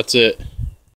That's it.